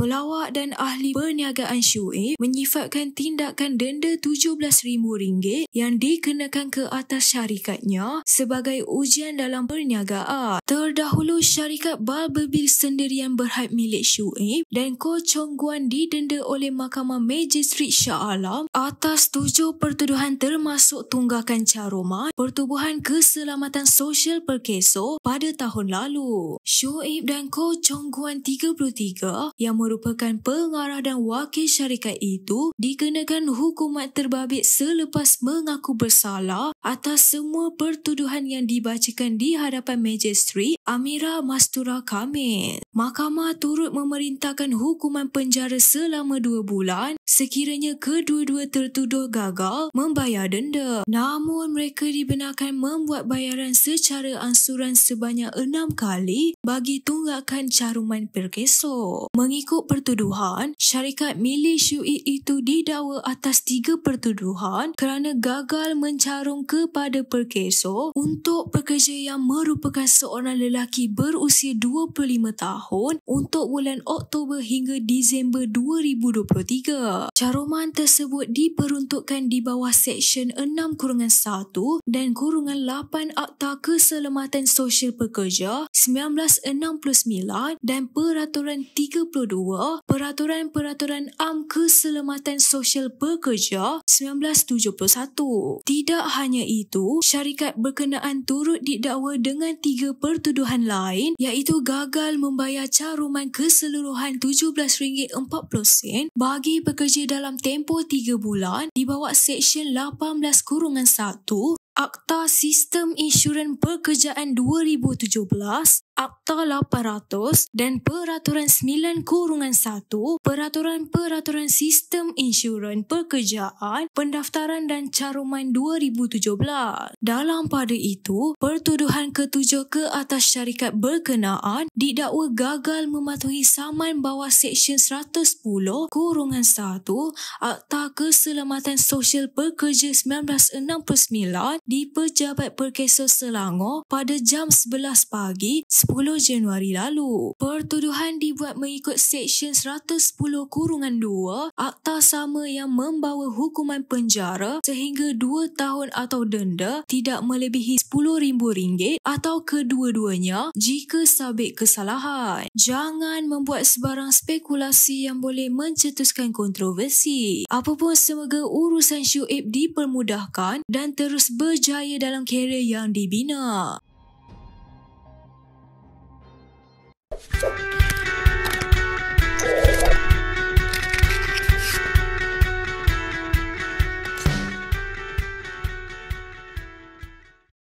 pelawak dan ahli perniagaan Syuib menyifatkan tindakan denda RM17,000 yang dikenakan ke atas syarikatnya sebagai ujian dalam perniagaan. Terdahulu syarikat Balberbil sendirian berhad milik Syuib dan Ko Chong Guan didenda oleh Mahkamah Magistrat Shah Alam atas tujuh pertuduhan termasuk tunggakan caruman, pertubuhan keselamatan sosial perkeso pada tahun lalu. Syuib dan Ko Chong Guan 33 yang merupakan pengarah dan wakil syarikat itu dikenakan hukuman terbabit selepas mengaku bersalah atas semua pertuduhan yang dibacakan di hadapan Magistrat Amira Mastura Kamil. Mahkamah turut memerintahkan hukuman penjara selama dua bulan sekiranya kedua-dua tertuduh gagal membayar denda. Namun mereka dibenarkan membuat bayaran secara ansuran sebanyak enam kali bagi tunggakan caruman perkeso. Mengikut pertuduhan, syarikat milik Syuib itu didakwa atas tiga pertuduhan kerana gagal mencarung kepada perkeso untuk pekerja yang merupakan seorang lelaki berusia 25 tahun untuk bulan Oktober hingga Disember 2023. Caruman tersebut diperuntukkan di bawah Seksyen 6 kurungan 1 dan kurungan 8 Akta Keselamatan Sosial Pekerja 1969 dan Peraturan 32 Peraturan-Peraturan Am Keselamatan Sosial Pekerja 1971. Tidak hanya itu, syarikat berkenaan turut didakwa dengan tiga pertuduhan lain iaitu gagal membayar caruman keseluruhan RM17.40 bagi pekerja dalam tempoh tiga bulan di bawah Seksyen 18 kurungan 1 Akta Sistem Insurans Pekerjaan 2017 Akta 800 dan Peraturan 9 Kurungan 1 Peraturan-Peraturan Sistem Insurans Pekerjaan Pendaftaran dan Caruman 2017. Dalam pada itu, pertuduhan ketujuh ke atas syarikat berkenaan didakwa gagal mematuhi saman bawah Seksyen 110 Kurungan 1 Akta Keselamatan Sosial Pekerja 1969 di Pejabat Perkesa Selangor pada jam 11 pagi 10 Januari lalu. Pertuduhan dibuat mengikut Seksyen 110 kurungan 2 Akta sama yang membawa hukuman penjara sehingga 2 tahun atau denda tidak melebihi RM10,000 atau kedua-duanya jika sabit kesalahan. Jangan membuat sebarang spekulasi yang boleh mencetuskan kontroversi. Apapun semoga urusan Syuib dipermudahkan dan terus berjaya dalam kerjaya yang dibina. Thank you.